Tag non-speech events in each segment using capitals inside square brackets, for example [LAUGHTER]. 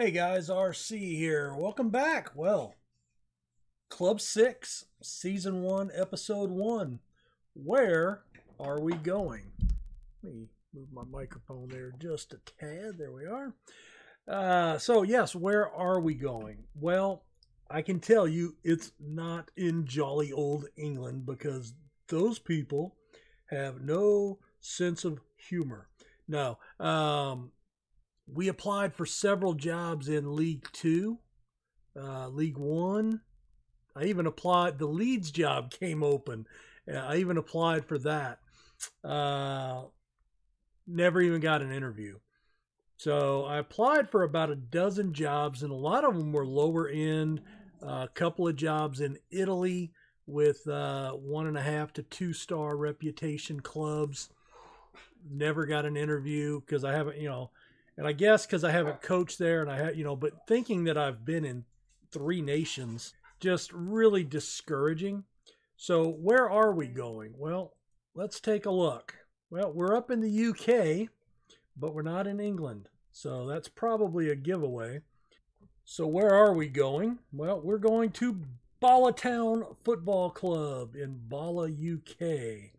Hey guys, RC here. Welcome back. Well, Club 6, Season 1, Episode 1. Where are we going? Let me move my microphone there just a tad. There we are. Uh, so, yes, where are we going? Well, I can tell you it's not in jolly old England because those people have no sense of humor. No. Um, we applied for several jobs in League Two, uh, League One. I even applied. The Leeds job came open. Uh, I even applied for that. Uh, never even got an interview. So I applied for about a dozen jobs, and a lot of them were lower end. a couple of jobs in Italy with uh, one and a half to two star reputation clubs. Never got an interview because I haven't, you know and I guess because I haven't coached there and I had, you know, but thinking that I've been in three nations, just really discouraging. So where are we going? Well, let's take a look. Well, we're up in the UK, but we're not in England. So that's probably a giveaway. So where are we going? Well, we're going to Bala Town Football Club in Bala, UK.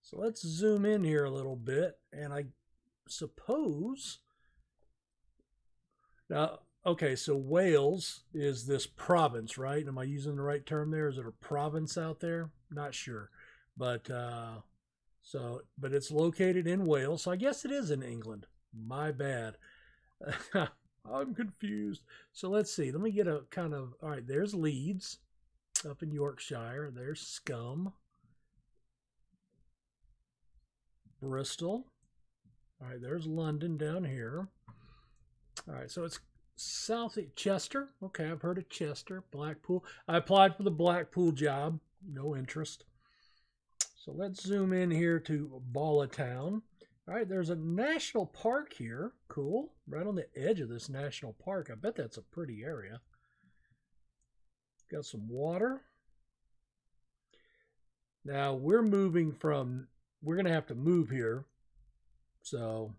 So let's zoom in here a little bit. And I suppose now, okay, so Wales is this province, right? Am I using the right term there? Is it a province out there? Not sure. But uh so but it's located in Wales. So I guess it is in England. My bad. [LAUGHS] I'm confused. So let's see. Let me get a kind of all right, there's Leeds up in Yorkshire. There's Scum. Bristol. All right, there's London down here. All right, so it's South Chester. Okay, I've heard of Chester. Blackpool. I applied for the Blackpool job. No interest. So let's zoom in here to Bala Town. All right, there's a national park here. Cool. Right on the edge of this national park. I bet that's a pretty area. Got some water. Now we're moving from, we're going to have to move here. So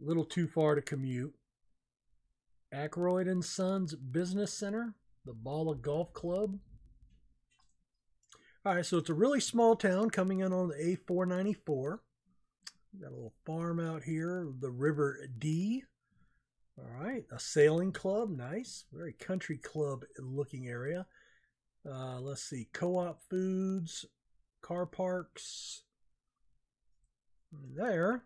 a little too far to commute. Ackroyd and Sons Business Center, the Bala Golf Club. All right, so it's a really small town coming in on the A494. Got a little farm out here, the River Dee. All right, a sailing club, nice, very country club looking area. Uh, let's see, co-op foods, car parks. There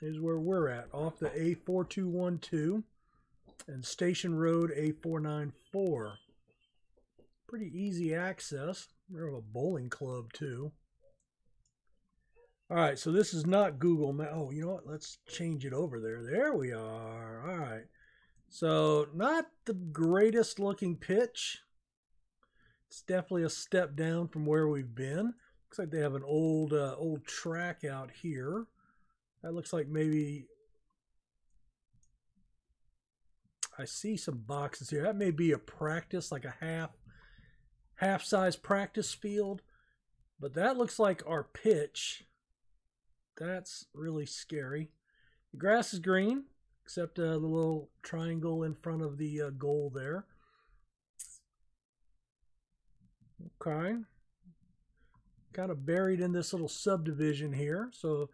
is where we're at, off the A4212 and Station Road A494. Pretty easy access. We have a bowling club too. All right, so this is not Google Map. Oh, you know what? Let's change it over there. There we are. All right. So not the greatest looking pitch. It's definitely a step down from where we've been. Looks like they have an old uh, old track out here. That looks like maybe I see some boxes here. That may be a practice, like a half half size practice field. But that looks like our pitch. That's really scary. The grass is green, except uh, the little triangle in front of the uh, goal there. Okay. Kind of buried in this little subdivision here. So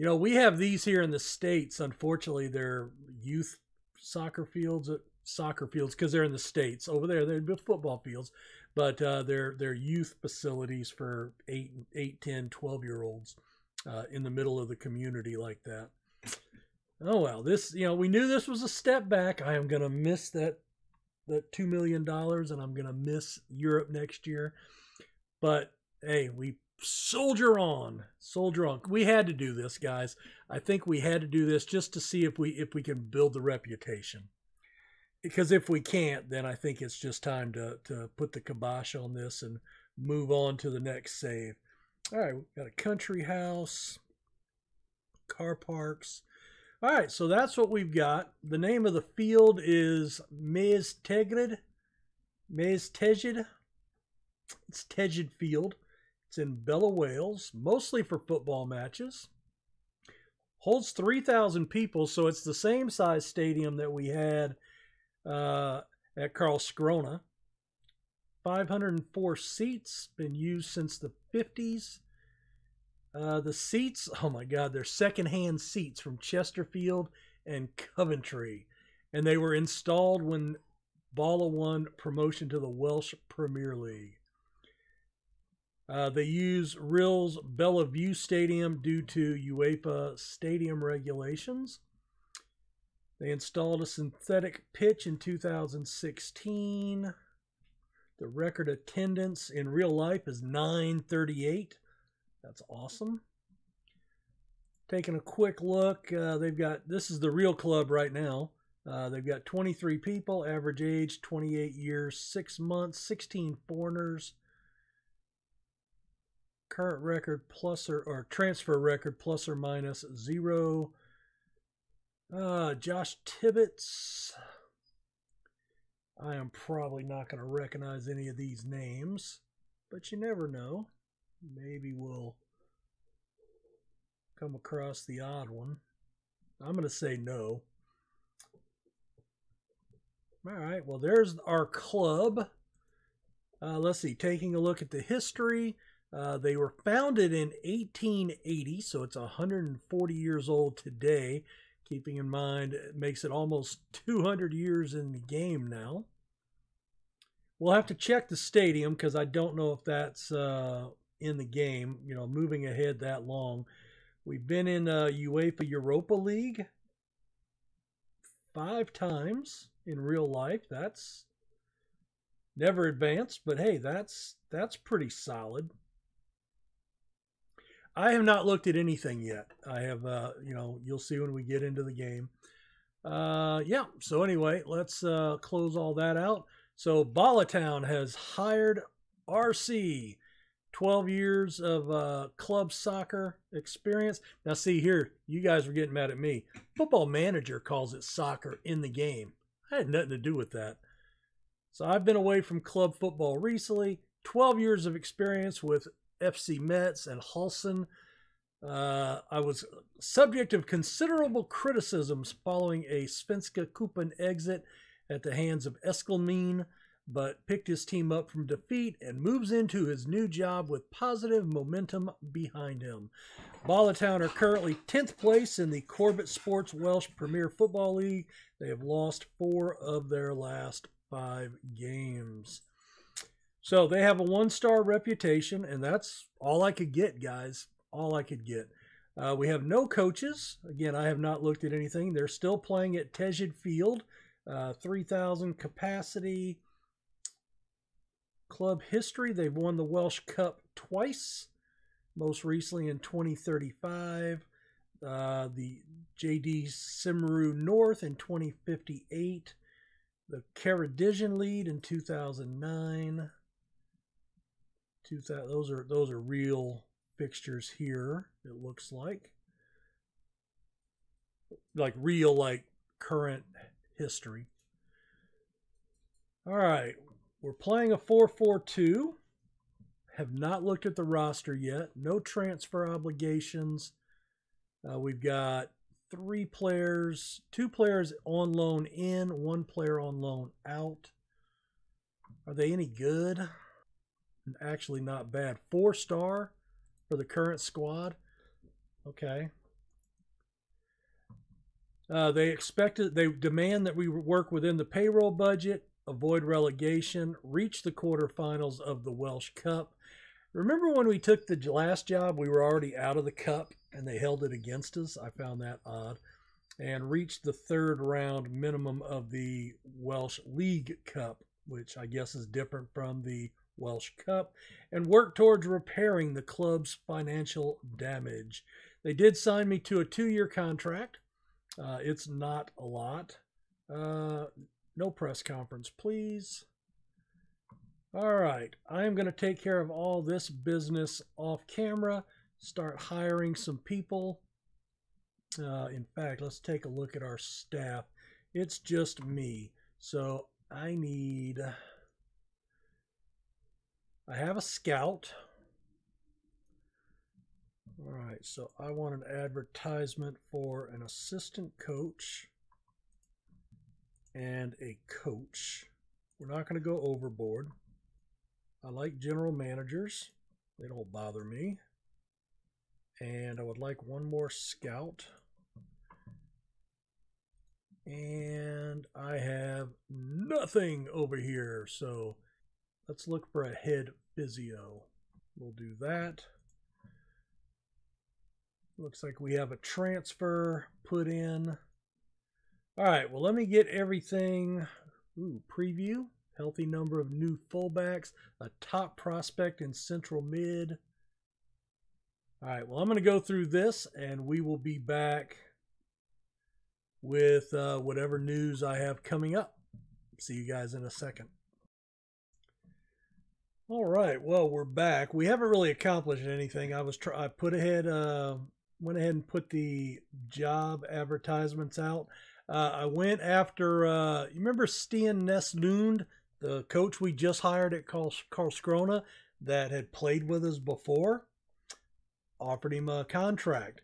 you know, we have these here in the states. Unfortunately, they're youth soccer fields, uh, soccer fields because they're in the states. Over there, they're football fields, but uh, they're they're youth facilities for 8, 8 10, 12 year olds uh, in the middle of the community like that. Oh well, this you know we knew this was a step back. I am gonna miss that that two million dollars, and I'm gonna miss Europe next year. But hey, we soldier on. Soldier on. We had to do this guys. I think we had to do this just to see if we if we can build the reputation. Because if we can't then i think it's just time to to put the kibosh on this and move on to the next save. All right we've got a country house car parks. All right so that's what we've got. The name of the field is Maes Tegrid Tegid it's Tegid Field it's in Bella, Wales, mostly for football matches. holds 3,000 people, so it's the same size stadium that we had uh, at Karlskrona. 504 seats, been used since the 50s. Uh, the seats, oh my God, they're secondhand seats from Chesterfield and Coventry. And they were installed when Bala won promotion to the Welsh Premier League. Uh, they use Rhyl's Belle Vue Stadium due to UEFA stadium regulations. They installed a synthetic pitch in 2016. The record attendance in real life is 938. That's awesome. Taking a quick look, uh, they've got this is the real club right now. Uh, they've got 23 people, average age 28 years, 6 months, 16 foreigners, current record plus or, or transfer record plus or minus zero. Uh, Josh Tibbetts. I am probably not going to recognize any of these names, but you never know. Maybe we'll come across the odd one. I'm going to say no. All right, well, there's our club. Uh, let's see, taking a look at the history. Uh, they were founded in 1880, so it's 140 years old today. Keeping in mind, it makes it almost 200 years in the game now. We'll have to check the stadium because I don't know if that's uh, in the game, you know, moving ahead that long. We've been in uh, UEFA Europa League five times in real life. That's never advanced, but hey, that's that's pretty solid. I have not looked at anything yet. I have, uh, you know, you'll see when we get into the game. Uh, yeah. So anyway, let's uh, close all that out. So Bala Town has hired RC, 12 years of uh, club soccer experience. Now, see here, you guys were getting mad at me. Football Manager calls it soccer in the game. I had nothing to do with that. So I've been away from club football recently. 12 years of experience with FC Metz and Hulson. Uh, I was subject of considerable criticisms following a Svenska Cupen exit at the hands of Eskilmeen, but picked his team up from defeat and moves into his new job with positive momentum behind him. Bala Town are currently 10th place in the Corbett Sports Welsh Premier Football League. They have lost four of their last five games. So they have a one star reputation, and that's all I could get, guys. All I could get. Uh, we have no coaches. Again, I have not looked at anything. They're still playing at Tegid Field, uh, 3,000 capacity. Club history they've won the Welsh Cup twice, most recently in 2035. Uh, the JD Cymru North in 2058. The Ceredigion lead in 2009. 2000, those are those are real fixtures here. It looks like like real like current history. All right, we're playing a 4-4-2. Have not looked at the roster yet. No transfer obligations. Uh, we've got three players, two players on loan in, one player on loan out. Are they any good? Actually not bad. Four star for the current squad. Okay. Uh, they expected, they demand that we work within the payroll budget, avoid relegation, reach the quarterfinals of the Welsh Cup. Remember when we took the last job, we were already out of the cup and they held it against us? I found that odd. And reached the third round minimum of the Welsh League Cup, which I guess is different from the Welsh Cup and work towards repairing the club's financial damage. They did sign me to a two year contract. Uh, it's not a lot. Uh, no press conference, please. All right, I am going to take care of all this business off camera, start hiring some people. Uh, in fact, let's take a look at our staff. It's just me, so I need. I have a scout. All right, so I want an advertisement for an assistant coach and a coach. We're not going to go overboard. I like general managers. They don't bother me. And I would like one more scout. And I have nothing over here. So let's look for a head physio. We'll do that. Looks like we have a transfer put in. All right, well, let me get everything. Ooh, preview. Healthy number of new fullbacks. A top prospect in central mid. All right, well, I'm going to go through this and we will be back with uh, whatever news I have coming up. See you guys in a second. All right, well, we're back. We haven't really accomplished anything. I was try I put ahead uh, went ahead and put the job advertisements out. Uh, I went after, uh, you remember Sten Nestlund, the coach we just hired at Carl, Karlskrona that had played with us before? Offered him a contract.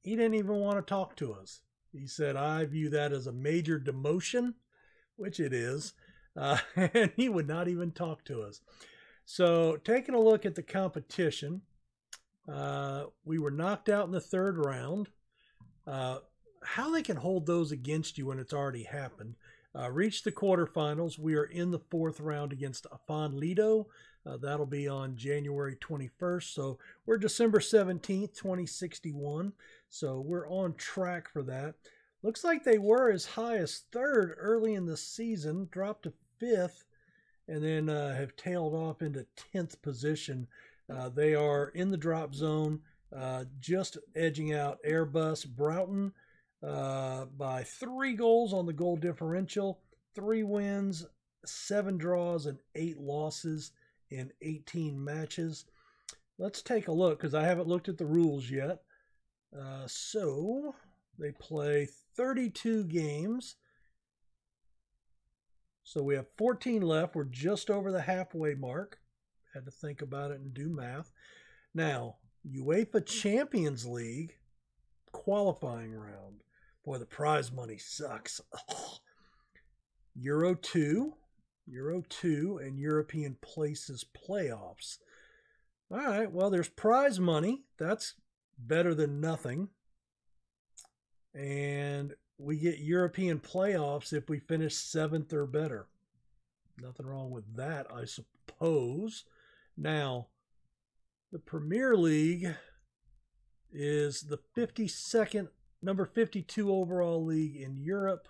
He didn't even want to talk to us. He said, I view that as a major demotion, which it is. Uh, [LAUGHS] and he would not even talk to us. So, taking a look at the competition, uh, we were knocked out in the third round. Uh, how they can hold those against you when it's already happened. Uh, reached the quarterfinals. We are in the fourth round against Afan Lido. Uh, that'll be on January 21st. So we're December 17th, 2061. So we're on track for that. Looks like they were as high as third early in the season, dropped to fifth, and then uh, have tailed off into 10th position uh, they are in the drop zone, uh, just edging out Airbus Broughton uh, by three goals on the goal differential, three wins, seven draws, and eight losses in 18 matches. Let's take a look because I haven't looked at the rules yet. Uh, so they play 32 games. So we have 14 left. We're just over the halfway mark. Had to think about it and do math. Now, UEFA Champions League qualifying round. Boy, the prize money sucks. Ugh. [LAUGHS] Euro 2, Euro 2, and European Places playoffs. All right, well, there's prize money. That's better than nothing. And we get European playoffs if we finish seventh or better. Nothing wrong with that, I suppose. Now, the Premier League is the 52nd, number 52 overall league in Europe.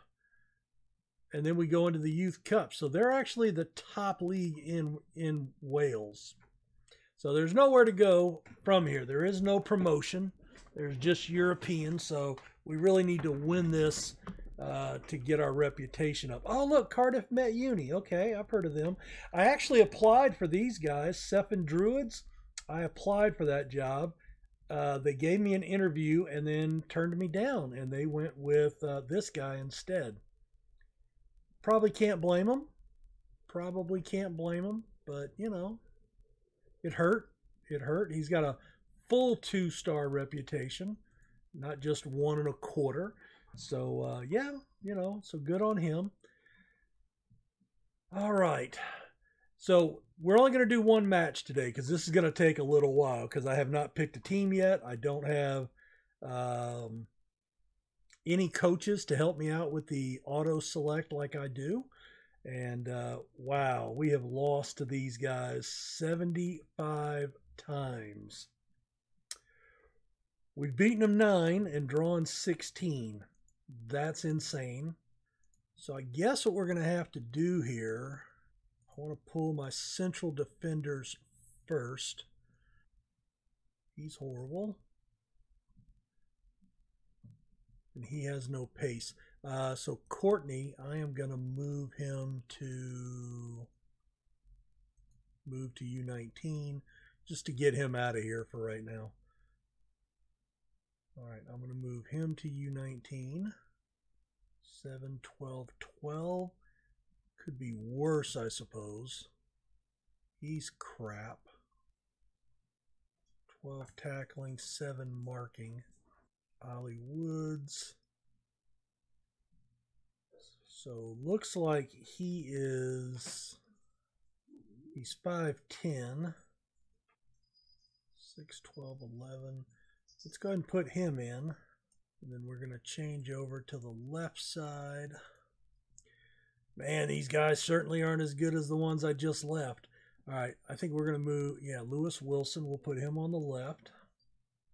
And then we go into the Youth Cup. So they're actually the top league in in Wales. So there's nowhere to go from here. There is no promotion. There's just European. So we really need to win this uh, to get our reputation up. Oh, look, Cardiff Met Uni. Okay, I've heard of them. I actually applied for these guys, Cefn Druids. I applied for that job. Uh, they gave me an interview and then turned me down, and they went with uh, this guy instead. Probably can't blame them. Probably can't blame them, but you know, it hurt. It hurt. He's got a full two star reputation, not just one and a quarter. So uh, yeah, you know, so good on him. All right. So we're only going to do one match today because this is going to take a little while because I have not picked a team yet. I don't have um, any coaches to help me out with the auto select like I do. And uh, wow, we have lost to these guys 75 times. We've beaten them nine and drawn 16. That's insane. So I guess what we're going to have to do here, I want to pull my central defenders first. He's horrible. And he has no pace. Uh, so Courtney, I am going to move him to move to U19 just to get him out of here for right now. All right, I'm going to move him to U19. 7, 12, 12. Could be worse, I suppose. He's crap. 12 tackling, 7 marking. Ollie Woods. So looks like he is he's 5'10. 6, 12, 11. Let's go ahead and put him in. And then we're going to change over to the left side. Man, these guys certainly aren't as good as the ones I just left. All right, I think we're going to move. Yeah, Lewis Wilson, we'll put him on the left.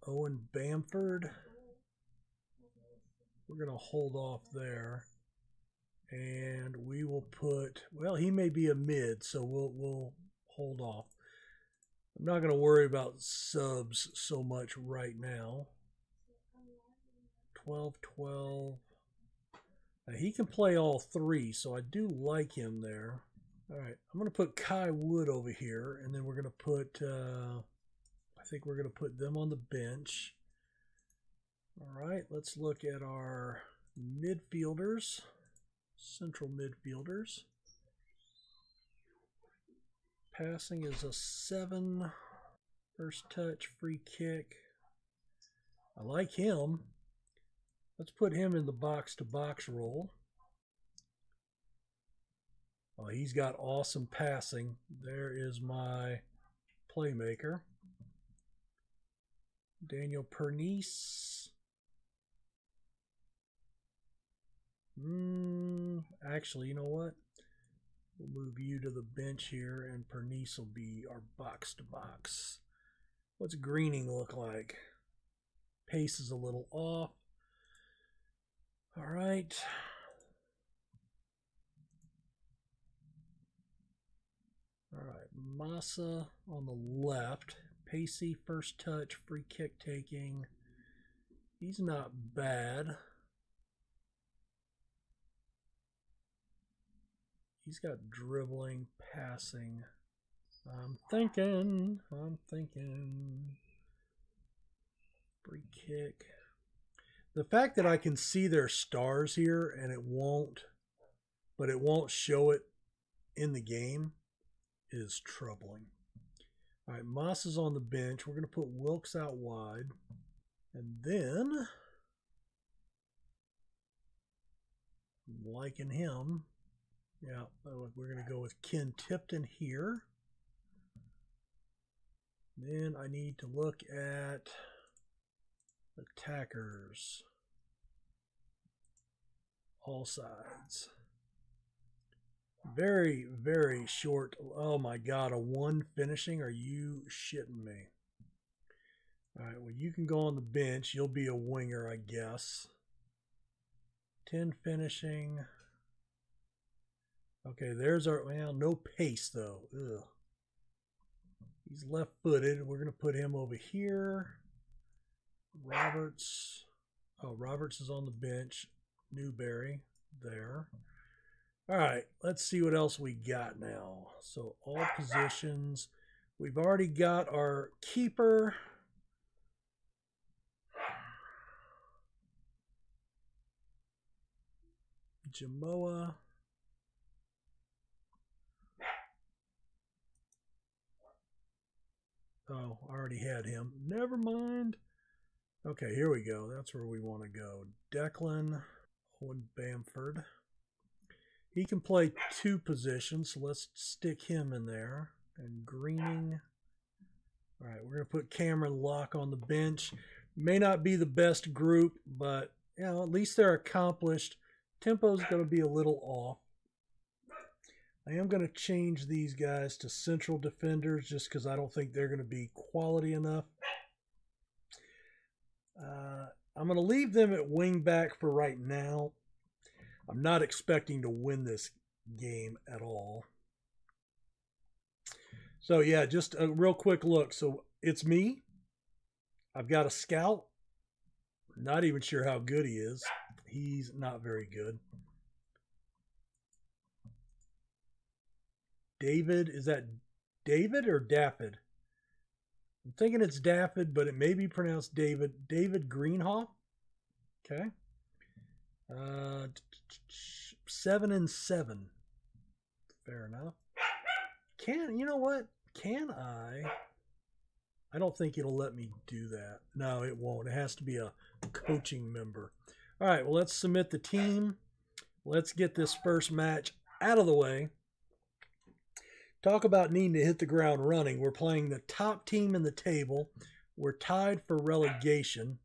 Owen Bamford. We're going to hold off there. And we will put, well, he may be a mid, so we'll, we'll hold off. I'm not going to worry about subs so much right now. 12 12. Now, he can play all three, so I do like him there. All right, I'm going to put Kai Wood over here, and then we're going to put, uh, I think we're going to put them on the bench. All right, let's look at our midfielders, central midfielders. Passing is a seven. First touch, free kick. I like him. Let's put him in the box to box role. Oh, he's got awesome passing. There is my playmaker. Daniel Pernice. Mm, actually, you know what? We'll move you to the bench here, and Pernice will be our box to box. What's Greening look like? Pace is a little off. All right. All right, Massa on the left. Pacey, first touch, free kick taking. He's not bad. He's got dribbling, passing. I'm thinking, I'm thinking. Free kick. The fact that I can see their stars here and it won't, but it won't show it in the game is troubling. All right, Moss is on the bench. We're going to put Wilkes out wide. And then, liking him. Yeah, we're going to go with Ken Tipton here. Then I need to look at attackers. All sides. Very, very short. Oh my God, a one finishing? Are you shitting me? All right, well, you can go on the bench. You'll be a winger, I guess. 10 finishing. Okay, there's our, well, no pace though. Ugh. He's left footed. We're going to put him over here. Roberts. Oh, Roberts is on the bench. Newberry there. All right, let's see what else we got now. So all positions. We've already got our keeper. Jamoa. Oh, I already had him. Never mind. Okay, here we go. That's where we want to go. Declan Owen Bamford. He can play two positions, so let's stick him in there. And Greening. All right, we're going to put Cameron Locke on the bench. May not be the best group, but you know, at least they're accomplished. Tempo's going to be a little off. I am going to change these guys to central defenders just because I don't think they're going to be quality enough. Uh, I'm going to leave them at wing back for right now. I'm not expecting to win this game at all. So yeah, just a real quick look. So it's me. I've got a scout. Not even sure how good he is. He's not very good. David, is that David or Daffod? I'm thinking it's Daffod, but it may be pronounced David. David Greenhoff. Okay. Uh, seven and seven. Fair enough. Can you know what? Can I? I don't think it'll let me do that. No, it won't. It has to be a coaching member. All right, well, let's submit the team. Let's get this first match out of the way. Talk about needing to hit the ground running. We're playing the top team in the table. We're tied for relegation.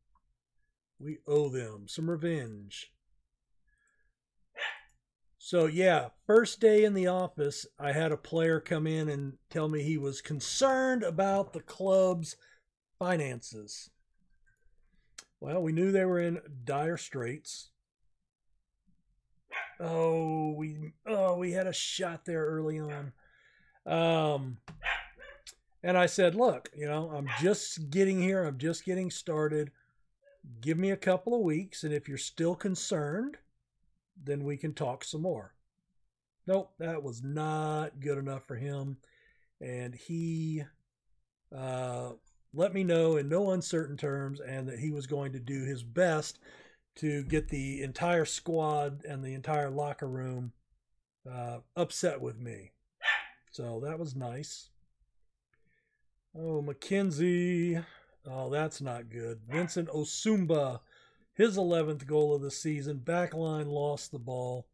We owe them some revenge. So, yeah, first day in the office, I had a player come in and tell me he was concerned about the club's finances. Well, we knew they were in dire straits. Oh, we oh, we had a shot there early on. Um and I said, "Look, you know, I'm just getting here. I'm just getting started. Give me a couple of weeks and if you're still concerned, then we can talk some more." Nope, that was not good enough for him. And he uh, let me know in no uncertain terms and that he was going to do his best to get the entire squad and the entire locker room uh, upset with me. So that was nice. Oh, McKenzie. Oh, that's not good. Vincent Osumba, his 11th goal of the season. Backline lost the ball.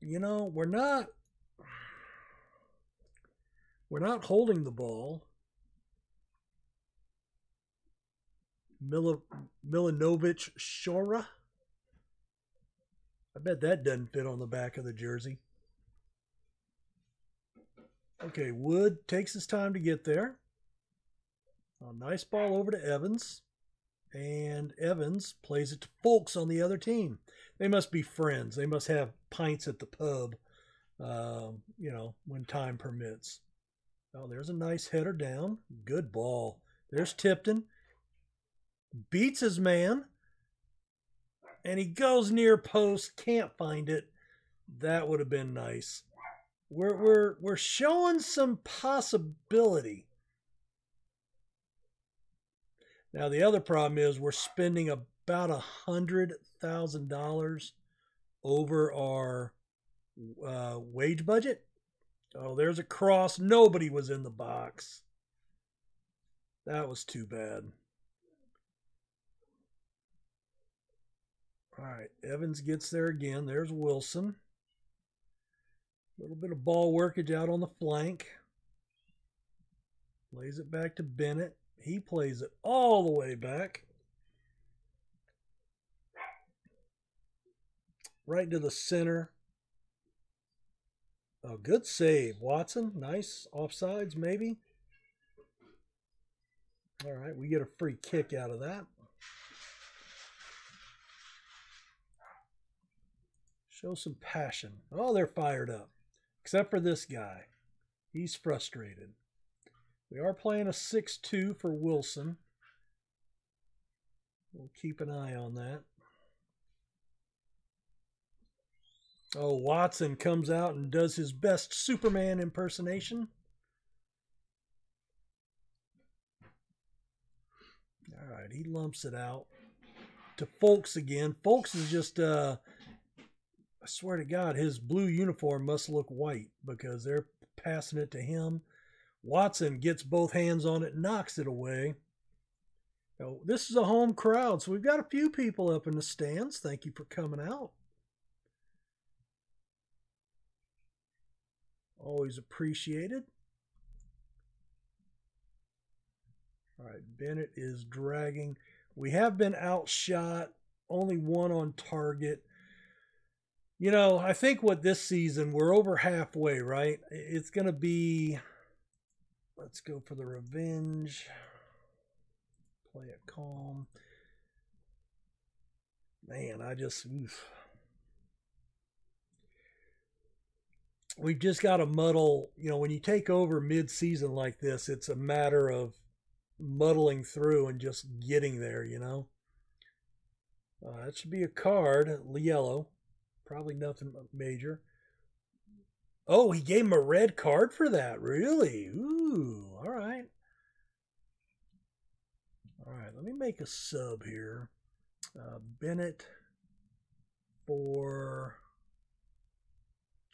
You know, we're not we're not holding the ball. Mil- Milanovic Shora. I bet that doesn't fit on the back of the jersey. Okay, Wood takes his time to get there. A nice ball over to Evans. And Evans plays it to Folks on the other team. They must be friends. They must have pints at the pub, uh, you know, when time permits. Oh, there's a nice header down. Good ball. There's Tipton. Beats his man. And he goes near post, can't find it. That would have been nice. We're we're we're showing some possibility. Now the other problem is we're spending about a hundred thousand dollars over our uh, wage budget. Oh, there's a cross. Nobody was in the box. That was too bad. All right, Evans gets there again. There's Wilson. A little bit of ball workage out on the flank. Lays it back to Bennett. He plays it all the way back. Right to the center. A good save, Watson. Nice. Offsides, maybe. All right, we get a free kick out of that. Show some passion. Oh, they're fired up. Except for this guy. He's frustrated. We are playing a 6-2 for Wilson. We'll keep an eye on that. Oh, Watson comes out and does his best Superman impersonation. All right, he lumps it out to Folks again. Folks is just, uh, I swear to God, his blue uniform must look white because they're passing it to him. Watson gets both hands on it, knocks it away. Now, this is a home crowd, so we've got a few people up in the stands. Thank you for coming out. Always appreciated. All right, Bennett is dragging. We have been outshot, only one on target. You know, I think what this season, we're over halfway, right? It's going to be, let's go for the revenge. Play it calm. Man, I just, oof. we've just got to muddle. You know, when you take over mid-season like this, it's a matter of muddling through and just getting there. You know, uh, that should be a card, yellow. Probably nothing major. Oh, he gave him a red card for that. Really? Ooh, all right. All right, let me make a sub here. Uh, Bennett for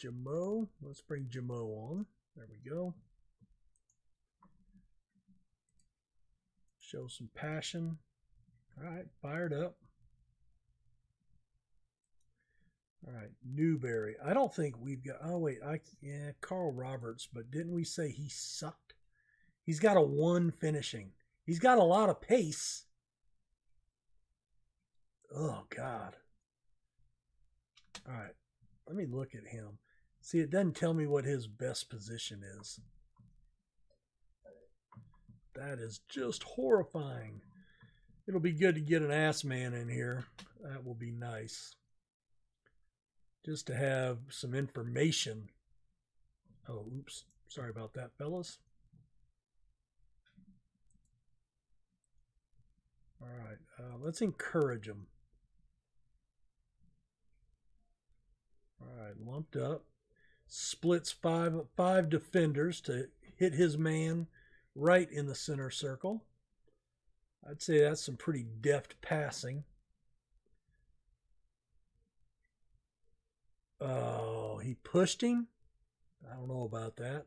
Jamo. Let's bring Jamo on. There we go. Show some passion. All right, fired up. All right, Newberry. I don't think we've got. Oh wait, I yeah, Carl Roberts. But didn't we say he sucked? He's got a one finishing. He's got a lot of pace. Oh God. All right, let me look at him. See, it doesn't tell me what his best position is. That is just horrifying. It'll be good to get an ass man in here. That will be nice just to have some information. Oh, oops. Sorry about that, fellas. All right, uh, let's encourage them. All right, lumped up. Splits five five defenders to hit his man right in the center circle. I'd say that's some pretty deft passing. Oh, he pushed him? I don't know about that.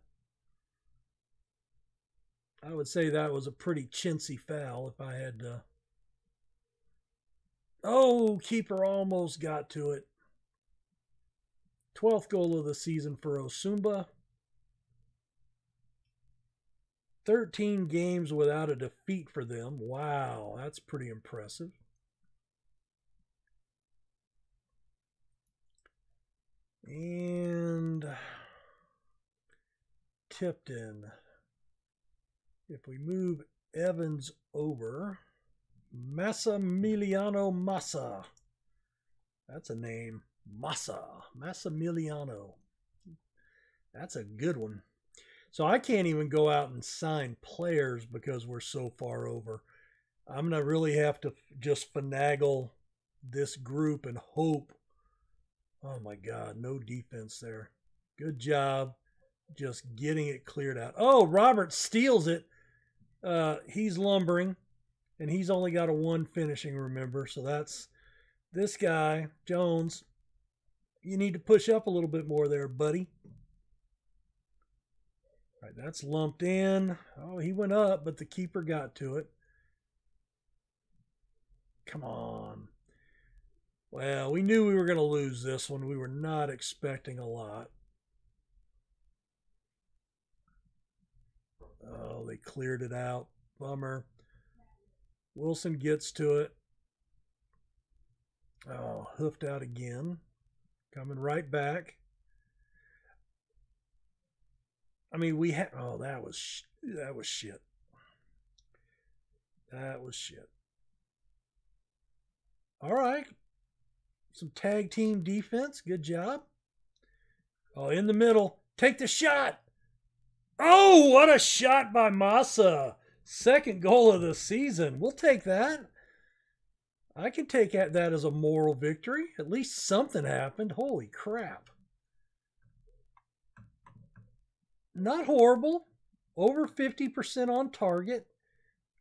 I would say that was a pretty chintzy foul if I had to. Oh, keeper almost got to it. 12th goal of the season for Osumba. 13 games without a defeat for them. Wow, that's pretty impressive. And Tipton. If we move Evans over, Massimiliano Massa. That's a name. Massa. Massimiliano. That's a good one. So I can't even go out and sign players because we're so far over. I'm going to really have to just finagle this group and hope Oh my God, no defense there. Good job just getting it cleared out. Oh, Robert steals it. Uh, he's lumbering, and he's only got a one finishing, remember. So that's this guy, Jones. You need to push up a little bit more there, buddy. All right, that's lumped in. Oh, he went up, but the keeper got to it. Come on. Well, we knew we were going to lose this one. We were not expecting a lot. Oh, they cleared it out. Bummer. Wilson gets to it. Oh, hoofed out again. Coming right back. I mean, we had. Oh, that was that was shit. That was shit. All right, some tag team defense. Good job. Oh, in the middle. Take the shot. Oh, what a shot by Massa. Second goal of the season. We'll take that. I can take that as a moral victory. At least something happened. Holy crap. Not horrible. Over 50% on target.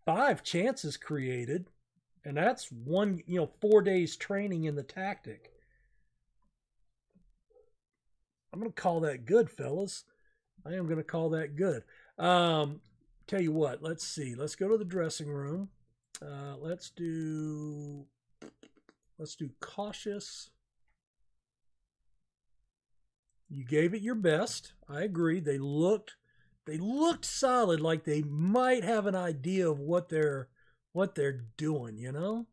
Five chances created. And that's one, you know, four days training in the tactic. I'm going to call that good, fellas. I am going to call that good. Um, tell you what, let's see. Let's go to the dressing room. Uh, let's do, let's do cautious. You gave it your best. I agree. They looked, they looked solid, like they might have an idea of what they're what they're doing, you know?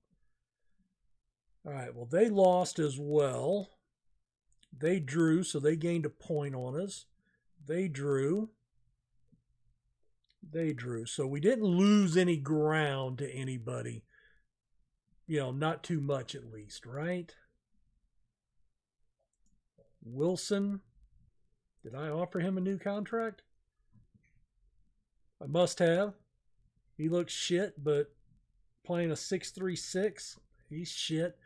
All right, well, they lost as well. They drew, so they gained a point on us. They drew. They drew. So we didn't lose any ground to anybody. You know, not too much at least, right? Wilson. Did I offer him a new contract? I must have. He looks shit, but playing a 636. He's shit.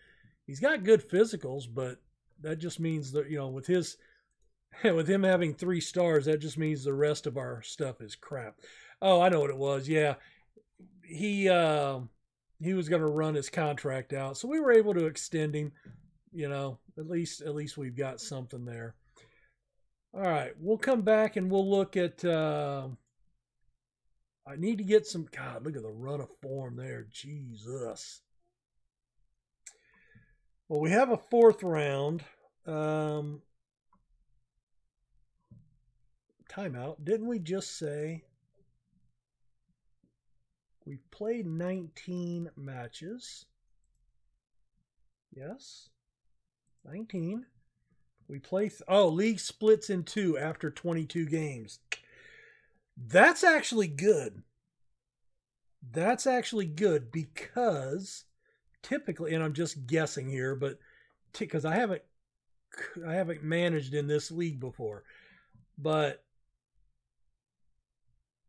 He's got good physicals, but that just means that, you know, with his [LAUGHS] with him having three stars, that just means the rest of our stuff is crap. Oh, I know what it was. Yeah. He uh, he was going to run his contract out. So we were able to extend him, you know, at least at least we've got something there. All right, we'll come back and we'll look at uh, I need to get some. God, look at the run of form there. Jesus. Well, we have a fourth round. Um, timeout. Didn't we just say we've played 19 matches? Yes. 19. We play. Oh, league splits in two after 22 games. That's actually good. That's actually good because typically, and I'm just guessing here, but because I haven't, I haven't managed in this league before, but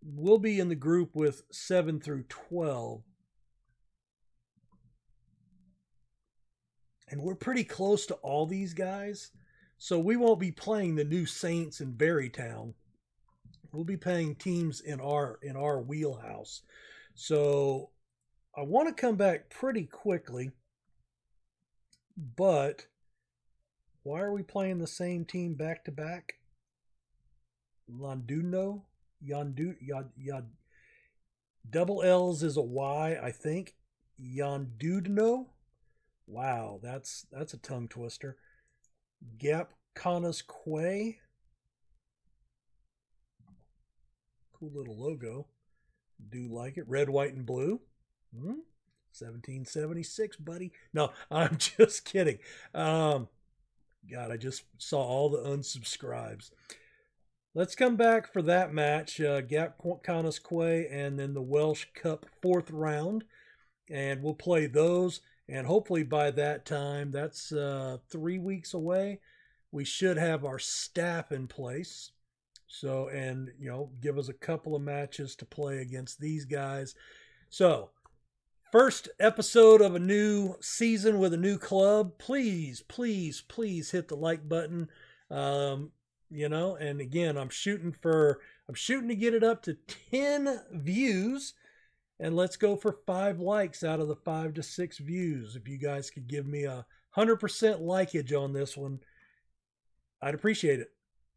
we'll be in the group with seven through 12. And we're pretty close to all these guys. So we won't be playing the new Saints in Barry Town. We'll be playing teams in our in our wheelhouse. So I want to come back pretty quickly. But why are we playing the same team back to back? Londuno? Yondu Yad Yad Double L's is a Y, I think. Yondudno? Wow, that's that's a tongue twister. Gap Connah's Quay. Cool little logo. Do like it. Red, white, and blue. Hmm? 1776, buddy. No, [LAUGHS] I'm just kidding. Um, God, I just saw all the unsubscribes. Let's come back for that match. Uh, Gap Connah's Quay and then the Welsh Cup fourth round. And we'll play those. And hopefully by that time, that's uh, three weeks away, we should have our staff in place. So, and, you know, give us a couple of matches to play against these guys. So, first episode of a new season with a new club. Please, please, please hit the like button. Um, you know, and again, I'm shooting for, I'm shooting to get it up to 10 views. And let's go for five likes out of the five to six views. If you guys could give me a 100% likeage on this one, I'd appreciate it.